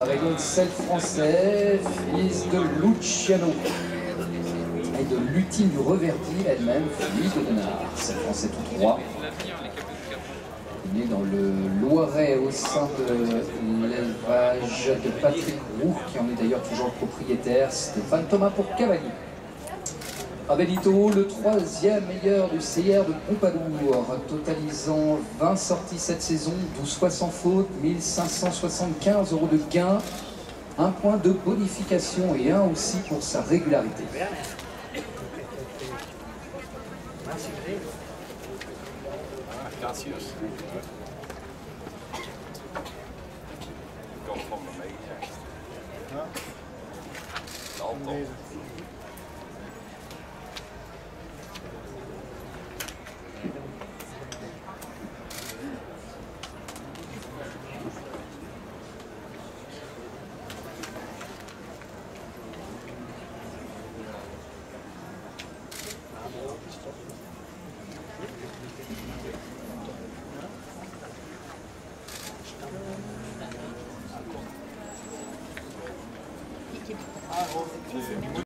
Donc celle français, fils de Luciano et de Lutine du Reverdy elle-même, fille de Denard. Celle français tout droit. Né dans le Loiret au sein de l'élevage de Patrick Roux, qui en est d'ailleurs toujours propriétaire, Stéphane Thomas pour Cavani. Abelito, le troisième meilleur du CR de Pompadour, totalisant 20 sorties cette saison, 12 fois sans faute, 1575 euros de gain, un point de bonification et un aussi pour sa régularité. que